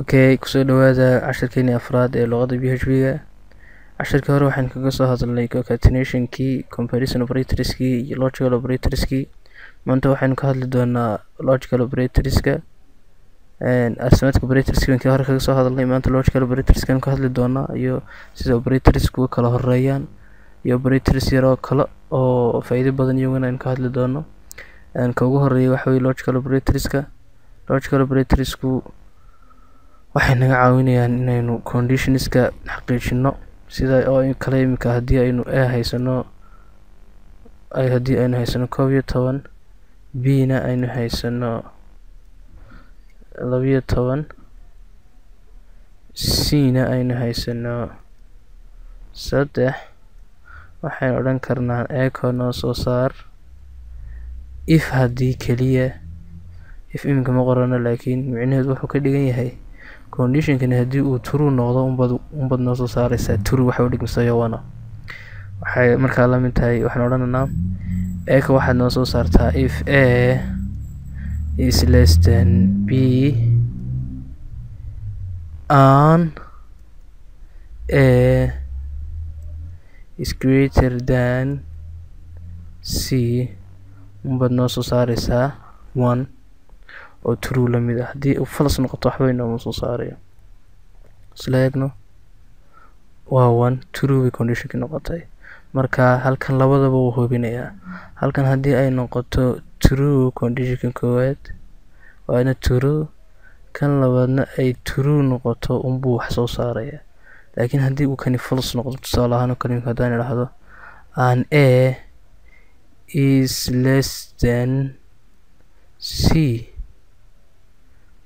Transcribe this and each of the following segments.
okay ku soo dhawaada cashirkeeni afraad ee luqadda b h p ga cashirkii hore waxaan kaga soo hadalnay concatenationkii comparison operatorskii iyo logical operatorskii maanta waxaynu ka hadli doonaa logical operatorska arithmetic operatorski bankii hore kaga soo hadalnay maanta logical operatorskanu ka hadli doonaa iyo sida operatorska u kala horeeyaan iyo operators yaroo kale oo faa-iido badan iyaguna aynu ka hadli doono ka ugu horreeya waxa weye logical operatorska logical operatorsku waxay naga caawinayaan inaynu conditionska xaqiijino sida oo kale iminka haddii aynu haysano haddii aynu haysano koob iyo toban b na aynu haysano labiyo toban c na aynu haysano saddex. Waxaynu odhan karnaa eco noo soo saar. If haddii keliya if iminka ma qorano laakiin micnaheedu wuxuu ka dhigan yahay conditionkani haddii uu true noqdo unbad noo soo saareysaa true waxa u dhigmisayo wana waxay markaa la mid tahay waxaan odhanaynaa eka waxaad noo soo saartaa if a is less than b an a is greater than c. Unbad noo soo saareysaa one oo true la mid ah. Haddii uu falas noqoto waxba inooma soo saarayo. Isla eegno waa one true bay conditionkii noqotay. Marka halkan labadaba wuu hubinayaa. Halkan haddii ay noqoto true conditionka koowaad waana true kan labaadna ay true noqoto unbuu wax soo saaraya. Laakiin haddii uu kani falas noqdo tusaale ahaan kale haddaan idhaahdo an a is less than c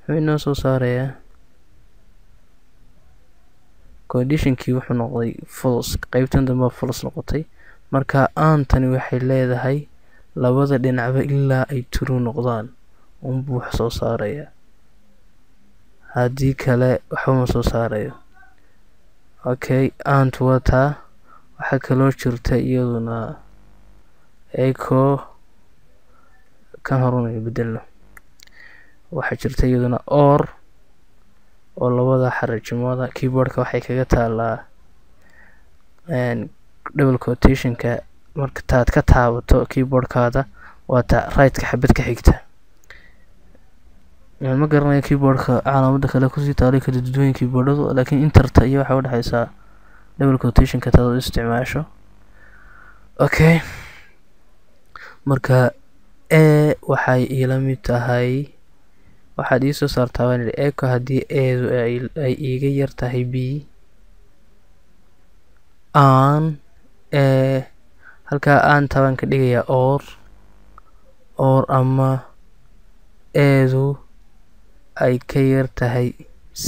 muxuu inoo soo saarayaa conditionkii wuxuu noqday folos qeybtan dambea folos noqotay. Marka aantani waxay leedahay labada dhinacba ilaa ay true noqdaan. Unbuu wax soo saaraya haddii kale waxbama soo saarayo. Okay aant wataa waxaa kaloo jirta iyaduna. Eco kan horunayo bedelno waxaa jirta iyaduna or oo labada xarajimooda keyboardka waxay kaga taalaa double quotationka. Marka taad ka taabato keyboardkaada waa ta rightka xabad ka xigta ma garanayo keyboardka calaamada kale ku sii taalay kala dudooyin keyboardadu laakiin interta iyo waxay udhexeysaa double quotationka taad u isticmaasho. Okay marka e waxay iila mid tahay waxaad ii soo saartaa waan idhi eco haddii eedu ay iiga yar tahay b an e halkaa aanta baan ka dhigayaa or or ama eedu ay ka yar tahay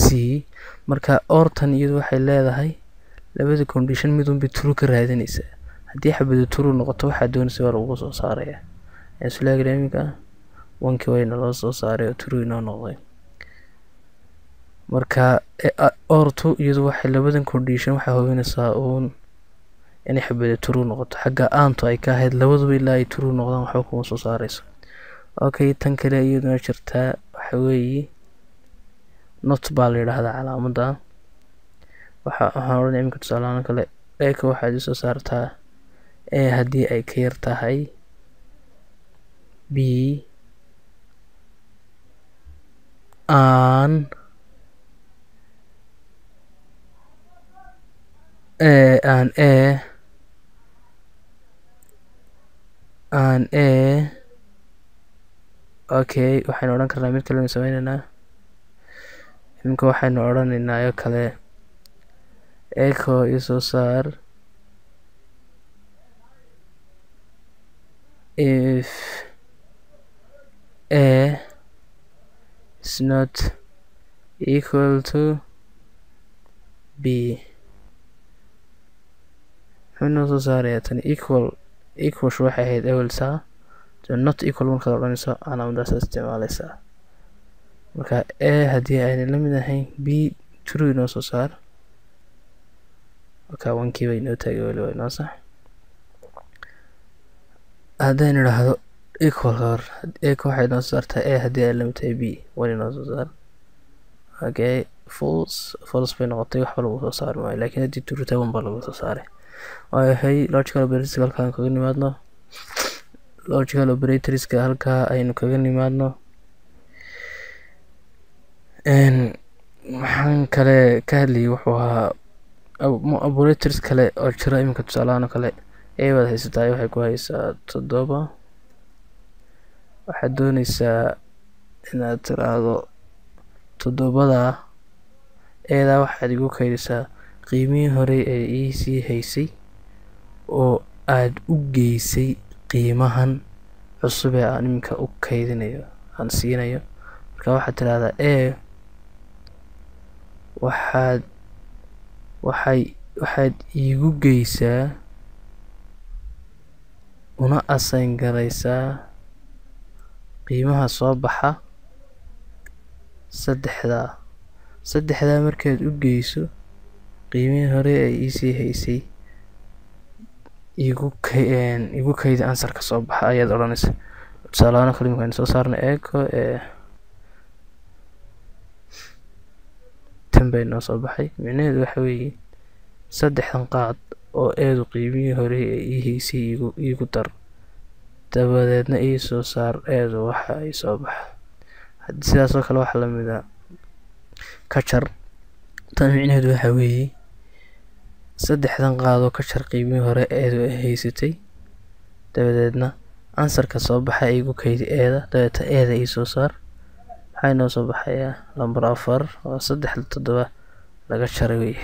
c marka ortan iyadu waxay leedahay labada condition midunbay true ka raadinaysaa. Haddii xabadu true noqoto waxaa doonaysa waa lagugu soo saaraya islaagna iminka wankii wayna loo soo saaray oo true inoo noqday. Marka ortu iyadu waxay labadan condition waxay hubinaysaa uun inay xabada true noqoto. Xagga aantu ay ka ahayd labaduba ilaa ay true noqdaan waxba kuma soo saareyso okay tan kale iyaduna jirtaa waxa weeye not baa la yidhaahdaa calaamada. Waxa waxaan odhanaya iminka tusaalahaan kale eka waxaad isoo saartaa e haddii ay ka yar tahay b an e e e. Okay waxaynu odhan karnaa mid kalenu sameyneynaa iminka waxaynu odhanaynaa oo kale eco isoo saar. If a is not equal to b. Muxuu noo soo saarayaa tani equal equalsh waxay ahayd ewelsaa not equal markaad odhanayso calaamadaasa isticmaaleysaa marka e haddii ayna la mid ahayn b true inoo soo saar. Marka wankii bay inoo taagay weli waa inoo sax haddaynu idhaahdo equal eco waxay noo saartaa a haddii ay la mid tahay b wali noo soo saar. Okay false false bay noqotay waxba lagu soo saari maayo laakiin haddii tahay unbaa lagu soo saaray. Waayahay logical operatorska halkaan kaga nimaadno? Logical operatorska halkaa aynu kaga nimaadno? Maxaan kale ka hadlayay wuxuu ahaa operators kale oo jira iminka tusaalahaan oo kale ee baad haysataa waxay ku haysaa toddoba waxaad dooneysaa inaad tiraahdo toddobada eedaa waxaad igu kaydisaa qiimihii hore ee iisii haysay oo aad u geysay qiimahan cusub ee aan iminka u kaydinayo aan siinayo. Marka waxaad tirahdaa e waxaad waxay waxaad iigu geysaa una asayn garaysaa qiimaha soo baxa saddexdaa saddexdaa markaad u geyso qiimihii hore ee iisii haysay igu igu kaydi ansarka soo baxa ayaad odhanaysa. Tusaalahaan kale imkaan soo saarna eco ee tan bay noo soo baxay. Micnaheedu waxa weeye saddexdan qaad oo eedu qiimihii hore ee ii haysay igu iigu dar dabadeedna ii soo saar eedu waxa ay soo baxa sidaasoo kale waxaa la mid a ka jar tan micnaheedu waxa weeye saddexdan qaadoo ka jar qiimihii hore eedu ay haysatay dabadeedna ansarka soo baxa igu kaydi eeda dabeeta eeda ii soo saar. Maxaa inoo soo baxayaa lambar afar oo saddexda toddoba laga jaray weye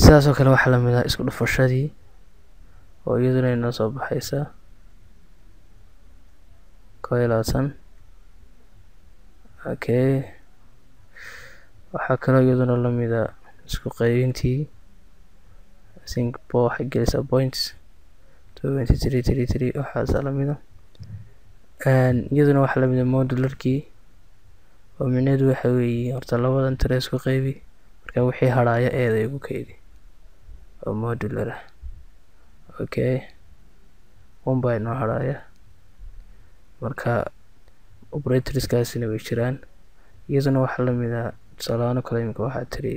sidaasoo kale waxaa la mid ah isku dhufashadii oo iyaduna inoo soo baxaysa labaatan okay waxaa kaloo iyaduna la mid a isku qaybintii. Singapore waxay gelisaa points. twenty three three three waxaasa lamida iyaduna waxaa la mid a modularkii oo micneheedu waxa weeye horta labadan tire isku qaybi. Marka wixii hadhaaya eeda igu keydi oo modular ah okay one baa inoo hadhaaya marka operatorskaasina way jiraan. Iyaduna waxaa la mid a tusaalahaan kale imika waxaa tiri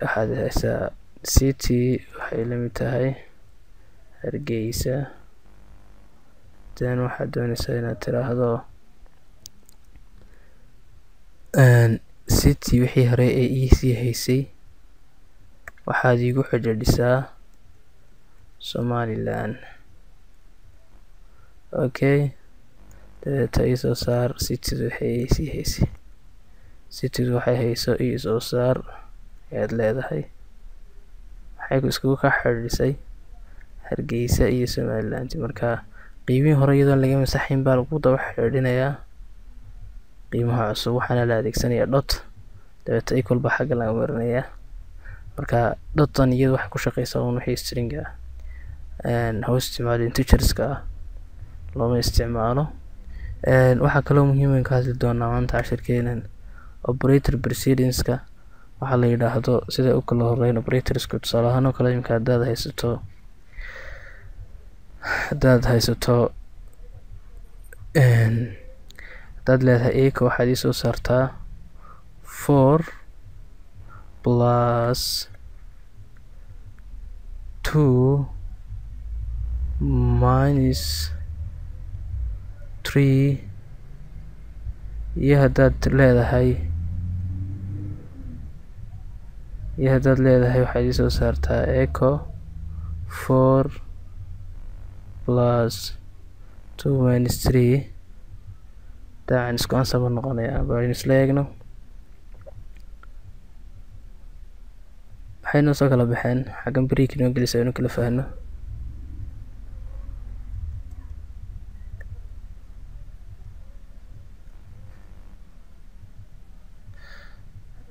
waxaad haysaa city waxay la mid tahay hargeysa. Then waxaad dooneysaa inaad tiraahdo city wixii hore ee iisii haysay waxaad iigu xidhiidhisaa somalilan okay dabeeta ii soo saar. Citydu waxay iisii haysay citydu waxay hayso ii soo saar. Ayaad leedahay. Waxay iskugu ka xidhiidhisay hargeysa iyo somaliland. Marka qiimihii hore iyadoon laga masaxayn baa lagu daba xidhiidhinayaa qiimaha cusub waxaana la adeegsanayaa dhot dabeeta equal baa xagga laga marinayaa. Marka dhotan iyadu waxay ku shaqeysaa un wixii stringa ah hoos isticmaalo integerska ah looma isticmaalo. Waxaa kaloo muhiim ka hadli doonaa maanta cashirkeenan operator precedenska waxaa la yidhaahdo sida u kala horeyn operatorska tusaale ahaan oo kale imika haddaad haysato. Haddaad haysato. Haddaad leedahay eka waxaad ii soo saartaa four plus two minus three iyo haddaad leedahay iyo haddaad leedahay waxaad ii soo saartaa eco four plus two minus three daacan isku ansar buu noqonayaa baynu isla eegno waxay noo soo kala baxeen xaggan beriik inoo gelisa inu kala fahno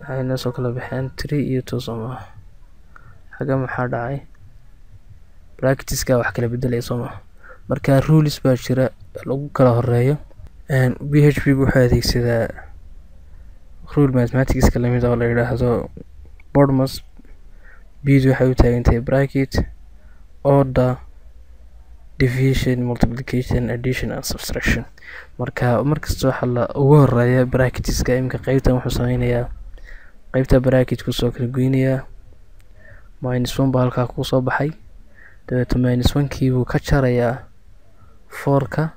waxay noo soo kala baxeen three iyo two sooma xagga maxaa dhacay? Practiceska wax kala bedelaya sooma marka rules baa jira lagu kala horeeyo b h p wuxuu adeegsadaa rule mathematicska la mid oo la yidhaahdo bordmas bd waxay u taagantahay bracket order division multiplication addition and subtraction. Marka markasta waxaa la ugu horreeya bracketiska imika qeybtan wuxuu sameynayaa qeybta bracketku soo kala goynayaa minus one baa halkaa ku soo baxay. Dabeeto minus one kii buu ka jarayaa fourka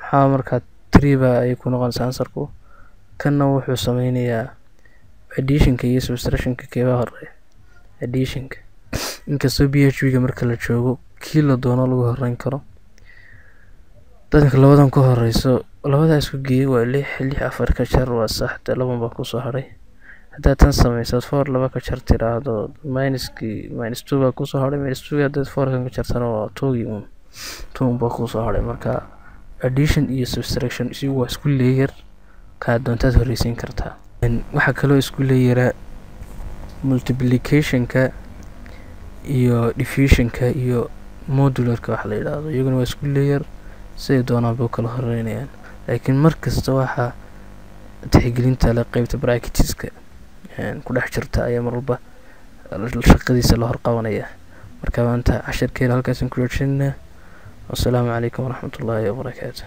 maxaa markaa three ba ay ku noqonaysaa ansarku kanna wuxuu sameynayaa additionka iyo subtractionka keebaa horreeya additionka. Inkastoo b h v-ga marka la joogo kii la doono lagu horeyn karo. Dadka labadan ku horeyso labadaa isku geeyay waa lix lix afar ka jar waa sax laban baa ku soo hadhay haddaad tan sameysaad four laba ka jar tiraahdo minuskii minus two baa ku soo hadhay. Minus two haddaad fourkan ka jartana waa togii un two baa ku soo hadhay. Marka addition iyo subtraction isigu waa isku leeyar kaa doontaad horeysiin kartaa. Waxaa kaloo isku leeyaraa multiplicationka iyo diffusionka iyo modularka wax la yidhaahdo. Iyaguna waa isku leeyar siday doonaan bay u kala horeynayaan laakiin markasta waxaa tixgelinta le qeybta bracketiska ku dhex jirta ayaa marwalba shaqadiisa la horqabanaya. Marka maanta cashirkeena halkaasaan ku joojinaa wasalaamu calaykum waraxmatullaahi wabarakaatu